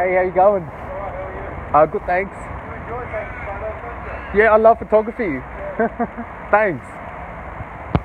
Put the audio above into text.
Hey, how you going? Alright, how are you? Uh, good, thanks. You enjoy taking photos, don't you? Yeah, I love photography. Yeah. thanks.